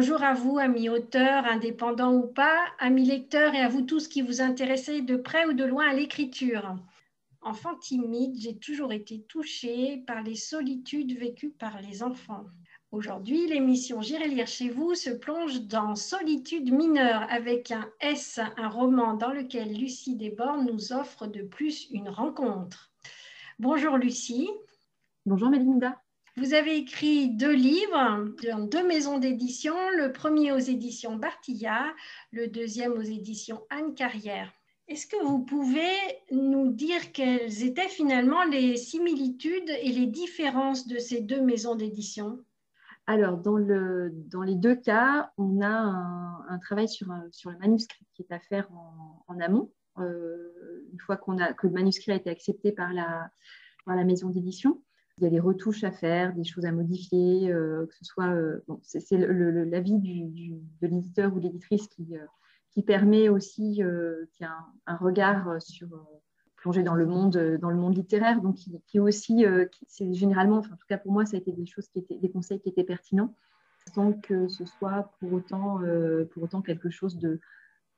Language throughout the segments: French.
Bonjour à vous, amis auteurs, indépendants ou pas, amis lecteurs et à vous tous qui vous intéressez de près ou de loin à l'écriture. Enfant timide, j'ai toujours été touchée par les solitudes vécues par les enfants. Aujourd'hui, l'émission J'irai lire chez vous se plonge dans Solitude mineure avec un S, un roman dans lequel Lucie Desbordes nous offre de plus une rencontre. Bonjour Lucie. Bonjour Mélinda. Vous avez écrit deux livres dans deux maisons d'édition, le premier aux éditions Bartilla, le deuxième aux éditions Anne Carrière. Est-ce que vous pouvez nous dire quelles étaient finalement les similitudes et les différences de ces deux maisons d'édition? Alors, dans, le, dans, les deux cas, on a un, travail sur, le manuscrit qui est à faire en, amont, euh, une fois que le manuscrit a été accepté par la maison d'édition. Il y a des retouches à faire, des choses à modifier, euh, que ce soit. Euh, bon, c'est l'avis du, de l'éditeur ou l'éditrice qui, qui permet aussi qu'il y ait un, un, regard sur plonger dans le monde, euh, dans le monde littéraire, donc qui, qui aussi, euh, c'est généralement, enfin, en tout cas pour moi, ça a été des choses qui étaient, des conseils qui étaient pertinents, sans que ce soit pour autant, euh, pour autant quelque chose de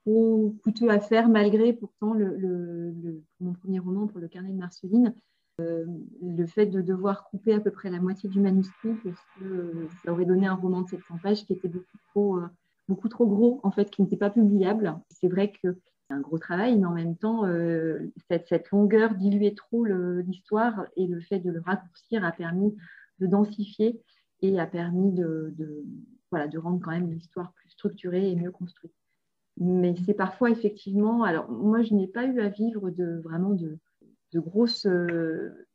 trop coûteux à faire, malgré pourtant le, le, mon premier roman pour le carnet de Marceline, le fait de devoir couper à peu près la moitié du manuscrit, parce que ça aurait donné un roman de 700 pages qui était beaucoup trop, beaucoup trop gros, en fait, qui n'était pas publiable. C'est vrai que un gros travail, mais en même temps, euh, cette, longueur diluait trop l'histoire et le fait de le raccourcir a permis de densifier et a permis de, voilà, de rendre quand même l'histoire plus structurée et mieux construite. Mais c'est parfois effectivement, alors moi je n'ai pas eu à vivre de vraiment de, grosses, euh,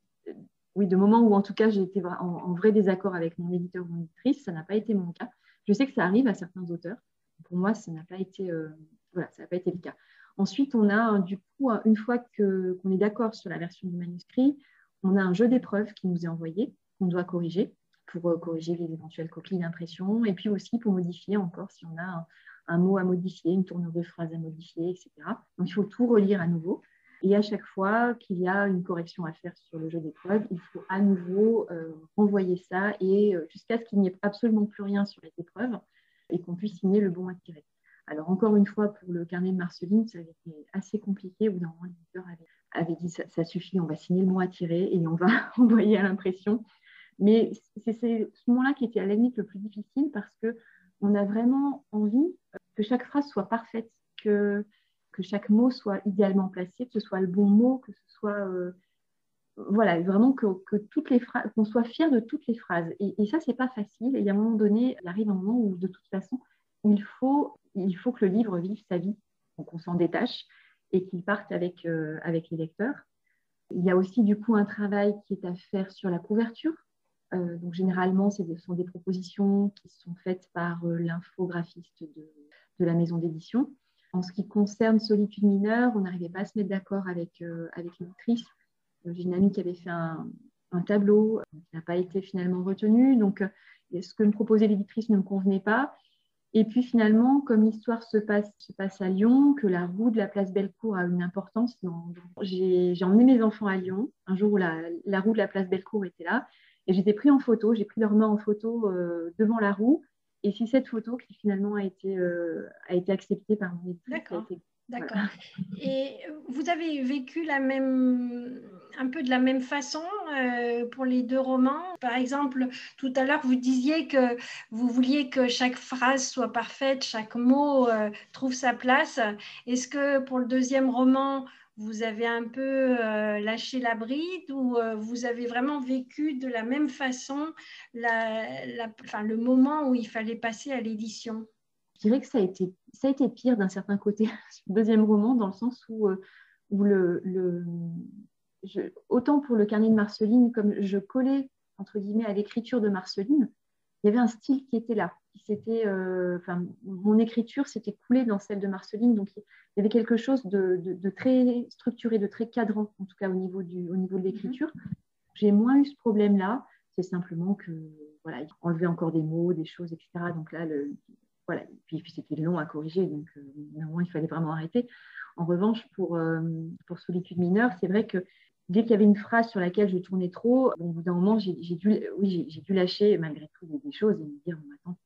oui, de moments où en tout cas j'ai été en, vrai désaccord avec mon éditeur ou mon éditrice, ça n'a pas été mon cas. Je sais que ça arrive à certains auteurs. Pour moi, ça n'a pas été, euh, voilà, ça n'a pas été le cas. Ensuite, on a du coup, une fois qu'on est d'accord sur la version du manuscrit, on a un jeu d'épreuves qui nous est envoyé, qu'on doit corriger pour euh, corriger les éventuelles copies d'impression, et puis aussi pour modifier encore si on a un, mot à modifier, une tournure de phrase à modifier, etc. Donc, il faut tout relire à nouveau. Et à chaque fois qu'il y a une correction à faire sur le jeu d'épreuves, il faut à nouveau euh, renvoyer ça et euh, jusqu'à ce qu'il n'y ait absolument plus rien sur les épreuves et qu'on puisse signer le bon tirer. Alors, encore une fois, pour le carnet de Marceline, ça avait été assez compliqué, où normalement l'éditeur avait, dit ça, suffit, on va signer le à tirer et on va envoyer à l'impression. Mais c'est ce moment-là qui était à la limite le plus difficile parce qu'on a vraiment envie que chaque phrase soit parfaite, que, que chaque mot soit idéalement placé, que ce soit le bon mot, que ce soit. Euh, voilà, vraiment que, que toutes les phrases, qu'on soit fier de toutes les phrases. Et, et ça, c'est pas facile. Et à un moment donné, il arrive un moment où, de toute façon, il faut il faut que le livre vive sa vie, donc on s'en détache et qu'il parte avec, euh, avec les lecteurs. Il y a aussi du coup un travail qui est à faire sur la couverture. Euh, donc généralement, ce sont des propositions qui sont faites par l'infographiste de, de, la maison d'édition. En ce qui concerne Solitude mineure, on n'arrivait pas à se mettre d'accord avec, avec l'autrice. J'ai une amie qui avait fait un, tableau qui n'a pas été finalement retenu. Donc, ce que me proposait l'éditrice ne me convenait pas. Et puis finalement, comme l'histoire se passe, se passe à Lyon, que la roue de la place Bellecour a une importance, j'ai emmené mes enfants à Lyon, un jour où la, roue de la place Bellecour était là, et j'étais pris en photo, j'ai pris leurs mains en photo euh, devant la roue, et c'est cette photo qui finalement a été, euh, a été acceptée par mon éditeur. D'accord. Et vous avez vécu la même, un peu de la même façon euh, pour les deux romans? Par exemple, tout à l'heure, vous disiez que vous vouliez que chaque phrase soit parfaite, chaque mot euh, trouve sa place. Est-ce que pour le deuxième roman, vous avez un peu euh, lâché la bride ou vous avez vraiment vécu de la même façon le moment où il fallait passer à l'édition? Je dirais que ça a été, pire d'un certain côté, le deuxième roman, dans le sens où, euh, autant pour le carnet de Marceline, comme je collais, entre guillemets, à l'écriture de Marceline, il y avait un style qui était là. C'était, euh, enfin, mon écriture s'était coulée dans celle de Marceline, donc il y avait quelque chose de, de, très structuré, de très cadrant, en tout cas au niveau, du, au niveau de l'écriture. J'ai moins eu ce problème-là. C'est simplement que, voilà, il enlevait encore des mots, des choses, etc. Donc là, le, voilà. Puis, puis c'était long à corriger, donc euh, moment, il fallait vraiment arrêter. En revanche, pour, euh, pour Solitude mineure, c'est vrai que dès qu'il y avait une phrase sur laquelle je tournais trop, au bout d'un moment, j'ai dû, oui, j'ai dû lâcher malgré tout des, choses et me dire, attends,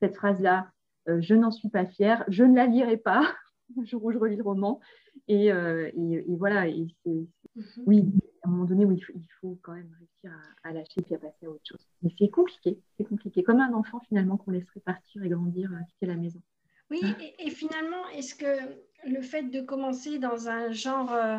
cette phrase-là, je n'en suis pas fière, je ne la lirai pas le jour où je relis le roman. Et, voilà, et mhm. oui, à un moment donné, oui, il faut, quand même réussir à, lâcher puis à passer à autre chose. Mais c'est compliqué, c'est compliqué, comme un enfant finalement qu'on laisserait partir et grandir, quitter la maison. Oui, et, finalement, est-ce que le fait de commencer dans un genre euh,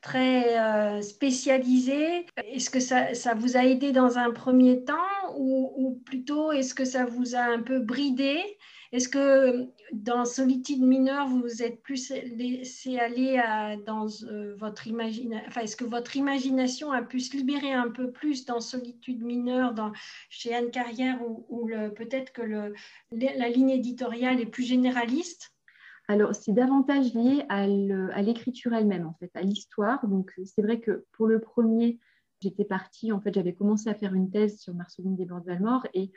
très euh, spécialisé, est-ce que ça, ça, vous a aidé dans un premier temps ou, plutôt est-ce que ça vous a un peu bridé? Est-ce que dans Solitude mineure, vous vous êtes plus laissé aller dans euh, votre imagination, enfin, est-ce que votre imagination a pu se libérer un peu plus dans Solitude mineure, dans, chez Anne Carrière, ou, peut-être que le, la ligne éditoriale est plus généraliste? Alors, c'est davantage lié à l'écriture elle-même, en fait, à l'histoire. Donc, c'est vrai que pour le premier, j'étais partie, en fait, j'avais commencé à faire une thèse sur Marceline Desbordes-Valmort et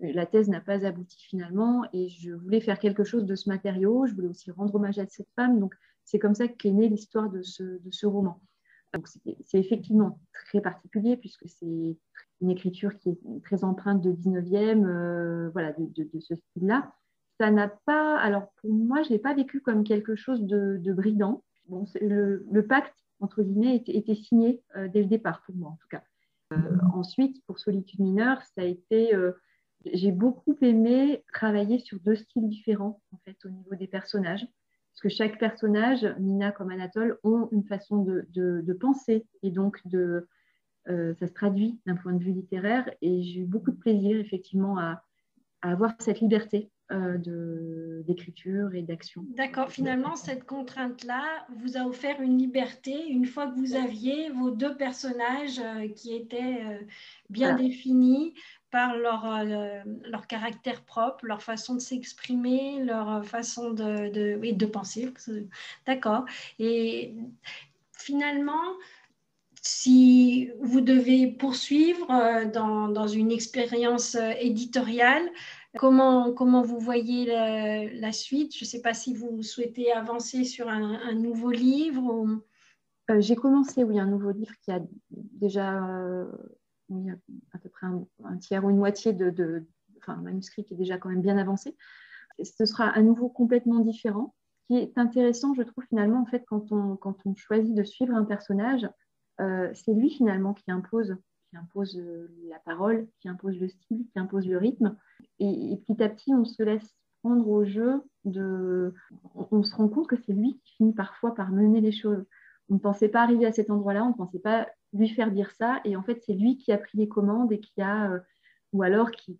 la thèse n'a pas abouti finalement et je voulais faire quelque chose de ce matériau. Je voulais aussi rendre hommage à cette femme. Donc, c'est comme ça qu'est née l'histoire de ce, roman. C'est effectivement très particulier puisque c'est une écriture qui est très empreinte de 19e, euh, voilà, de, ce style-là. Ça n'a pas, alors pour moi, je ne l'ai pas vécu comme quelque chose de, bridant. Bon, le, pacte, entre guillemets, était, signé euh, dès le départ, pour moi en tout cas. Euh, ensuite, pour Solitude mineure, ça a été j'ai beaucoup aimé travailler sur deux styles différents en fait au niveau des personnages parce que chaque personnage, Nina comme Anatole, ont une façon de, penser et donc de, euh, ça se traduit d'un point de vue littéraire et j'ai eu beaucoup de plaisir effectivement à, avoir cette liberté euh, d'écriture et d'action. D'accord, finalement cette contrainte-là vous a offert une liberté une fois que vous aviez vos deux personnages euh, qui étaient bien définis, par leur, euh, leur caractère propre, leur façon de s'exprimer, leur façon de, de, de penser. D'accord. Et finalement, si vous devez poursuivre euh, dans, dans une expérience euh, éditoriale, comment, comment vous voyez la, suite? Je ne sais pas si vous souhaitez avancer sur un, nouveau livre. J'ai commencé, oui, un nouveau livre qui a déjà à peu près un, tiers ou une moitié de, un manuscrit qui est déjà quand même bien avancé. Ce sera à nouveau complètement différent. Qui est intéressant, je trouve, finalement, en fait, quand on, quand on choisit de suivre un personnage, euh, c'est lui finalement qui impose, qui impose euh, la parole, qui impose le style, qui impose le rythme. Et, petit à petit, on se laisse prendre au jeu de. on se rend compte que c'est lui qui finit parfois par mener les choses on ne pensait pas arriver à cet endroit-là, on ne pensait pas lui faire dire ça. Et en fait, c'est lui qui a pris les commandes et qui a, euh, ou alors qui,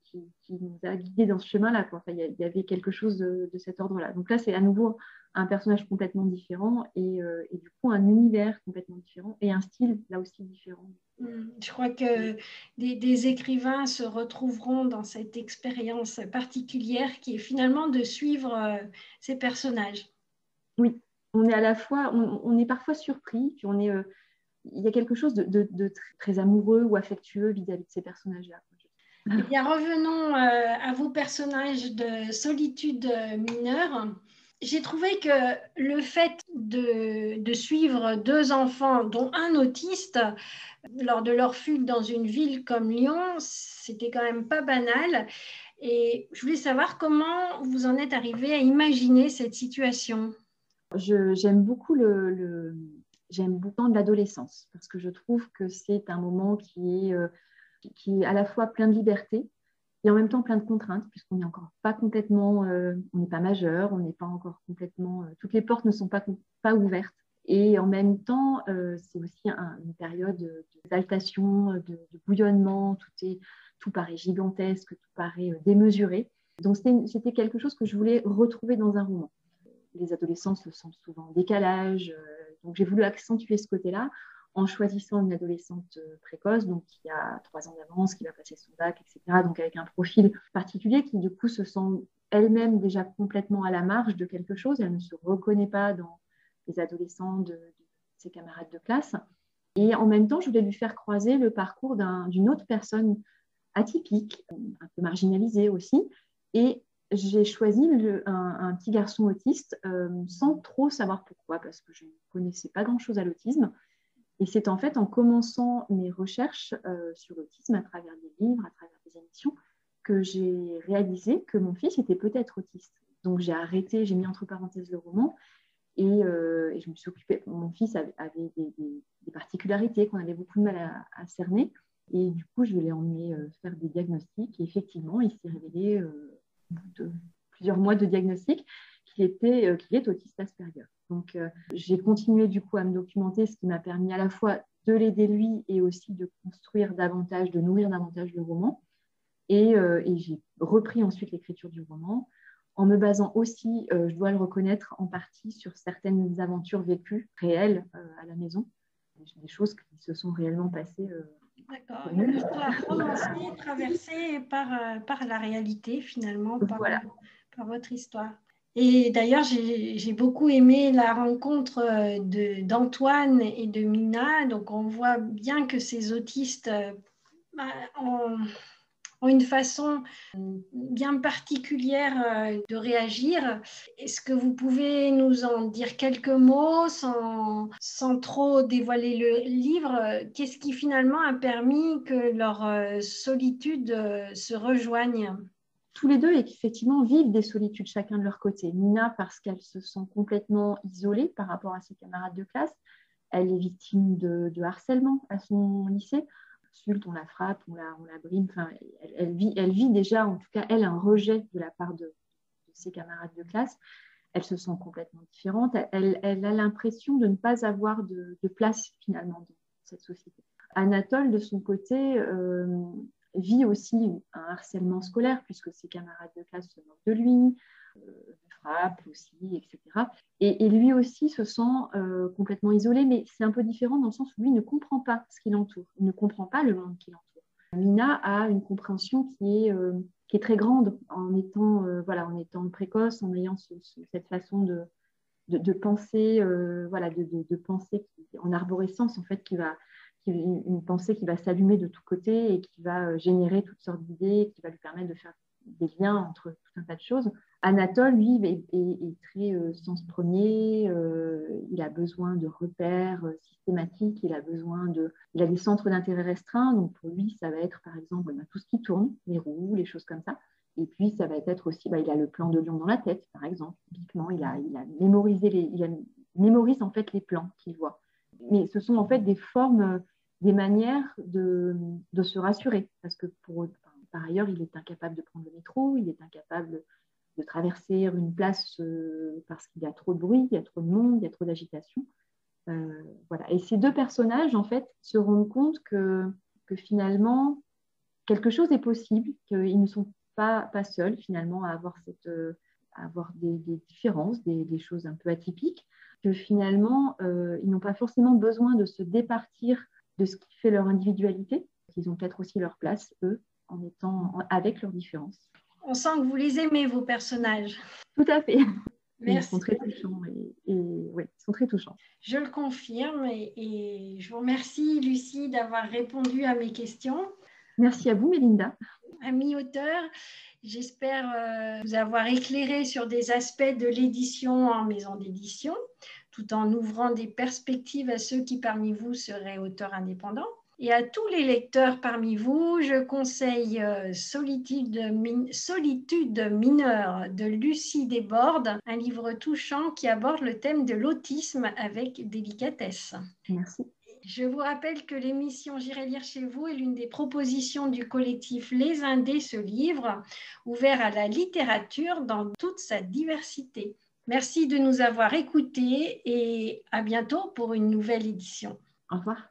nous a guidés dans ce chemin-là. il y, avait quelque chose de, cet ordre-là. Donc là, c'est à nouveau un personnage complètement différent euh, et, du coup, un univers complètement différent et un style là aussi différent. Hmm, je crois que des, écrivains se retrouveront dans cette expérience particulière qui est finalement de suivre euh, ces personnages. Oui, on est à la fois, on, est parfois surpris, puis on est, euh, il y a quelque chose de, très amoureux ou affectueux vis-à-vis de ces personnages-là. Eh bien, revenons euh, à vos personnages de solitude mineure. J'ai trouvé que le fait de, suivre deux enfants, dont un autiste, lors de leur fugue dans une ville comme Lyon, c'était quand même pas banal. Et je voulais savoir comment vous en êtes arrivé à imaginer cette situation j'aime beaucoup le, j'aime beaucoup l'adolescence parce que je trouve que c'est un moment qui est, euh, qui est à la fois plein de liberté et en même temps plein de contraintes puisqu'on n'est encore pas complètement, euh, on n'est pas majeur, on n'est pas encore complètement, euh, toutes les portes ne sont pas, pas ouvertes. Et en même temps, c'est aussi une période d'exaltation, de, bouillonnement, tout, est, tout paraît gigantesque, tout paraît démesuré. Donc c'était quelque chose que je voulais retrouver dans un roman les adolescents se sentent souvent en décalage. Euh, donc j'ai voulu accentuer ce côté-là en choisissant une adolescente euh, précoce, donc qui a trois ans d'avance, qui va passer son bac, etc. Donc avec un profil particulier qui du coup se sent elle-même déjà complètement à la marge de quelque chose. Elle ne se reconnaît pas dans les adolescents de, ses camarades de classe. Et en même temps, je voulais lui faire croiser le parcours d'une autre personne atypique, un peu marginalisée aussi, et j'ai choisi un, petit garçon autiste euh, sans trop savoir pourquoi, parce que je ne connaissais pas grand-chose à l'autisme. Et c'est en fait en commençant mes recherches euh, sur l'autisme à travers des livres, à travers des émissions, que j'ai réalisé que mon fils était peut-être autiste. Donc j'ai arrêté, j'ai mis entre parenthèses le roman et, euh, je me suis occupée. Mon fils avait, des, particularités qu'on avait beaucoup de mal à, cerner. Et du coup, je l'ai emmené euh, faire des diagnostics. Et effectivement, il s'est révélé, euh, de plusieurs mois de diagnostic, qu'il était, est autiste Asperger. Donc, j'ai continué du coup à me documenter, ce qui m'a permis à la fois de l'aider lui et aussi de construire davantage, de nourrir davantage le roman. Et, et j'ai repris ensuite l'écriture du roman en me basant aussi, euh, je dois le reconnaître, en partie sur certaines aventures vécues réelles euh, à la maison, des choses qui se sont réellement passées. Euh, D'accord, une histoire romancée, traversée par, par la réalité finalement, par, par votre histoire. Et d'ailleurs, j'ai beaucoup aimé la rencontre d'Antoine et de Mina. Donc, on voit bien que ces autistes bah, ont, une façon bien particulière euh, de réagir. Est-ce que vous pouvez nous en dire quelques mots sans, sans trop dévoiler le livre? Qu'est-ce qui finalement a permis que leur euh, solitude euh, se rejoigne? Tous les deux effectivement vivent des solitudes chacun de leur côté. Nina parce qu'elle se sent complètement isolée par rapport à ses camarades de classe. Elle est victime de, harcèlement à son lycée on la frappe, on la, on brime. Enfin, elle, vit, déjà, en tout cas, elle, un rejet de la part de, ses camarades de classe. Elle se sent complètement différente. Elle, elle a l'impression de ne pas avoir de, place finalement dans cette société. Anatole, de son côté, euh, vit aussi un harcèlement scolaire puisque ses camarades de classe se moquent de lui, euh, frappe aussi, etc. Et, lui aussi se sent euh, complètement isolé, mais c'est un peu différent dans le sens où lui ne comprend pas ce qui l'entoure, il ne comprend pas le monde qui l'entoure. Mina a une compréhension qui est, euh, qui est très grande en étant, voilà, en étant précoce, en ayant cette façon de, de, penser, voilà, de, de, penser en arborescence, en fait, qui va, une, pensée qui va s'allumer de tous côtés et qui va générer toutes sortes d'idées, qui va lui permettre de faire des liens entre tout un tas de choses. Anatole, lui, est, très euh, sens premier. Euh, il a besoin de repères euh, systématiques. Il a besoin de. Il a des centres d'intérêt restreints. Donc pour lui, ça va être par exemple bah, tout ce qui tourne, les roues, les choses comme ça. Et puis ça va être aussi, bah, il a le plan de Lyon dans la tête, par exemple. Typiquement, il a, il a mémorisé les, il mémorise en fait les plans qu'il voit. Mais ce sont en fait des formes, des manières de, se rassurer, parce que par ailleurs, il est incapable de prendre le métro, il est incapable de traverser une place euh, parce qu'il y a trop de bruit, il y a trop de monde, il y a trop d'agitation. Euh, voilà. Et ces deux personnages, en fait, se rendent compte que, finalement, quelque chose est possible, qu'ils ne sont pas, pas seuls, finalement, à avoir, cette, euh, avoir des, différences, des, choses un peu atypiques, que finalement, ils n'ont pas forcément besoin de se départir de ce qui fait leur individualité, qu'ils ont peut-être aussi leur place, eux, en étant avec leurs différences. On sent que vous les aimez, vos personnages. Tout à fait. Merci. Ils sont très touchants. Et, sont très touchants. Je le confirme et, je vous remercie, Lucie, d'avoir répondu à mes questions. Merci à vous, Mélinda. Ami auteur, j'espère euh, vous avoir éclairé sur des aspects de l'édition en maison d'édition, tout en ouvrant des perspectives à ceux qui parmi vous seraient auteurs indépendants. Et à tous les lecteurs parmi vous, je conseille euh, Solitude, Solitude mineure de Lucie Desbordes, un livre touchant qui aborde le thème de l'autisme avec délicatesse. Merci. Je vous rappelle que l'émission J'irai lire chez vous est l'une des propositions du collectif Les Indés ce livre, ouvert à la littérature dans toute sa diversité. Merci de nous avoir écoutés et à bientôt pour une nouvelle édition. Au revoir.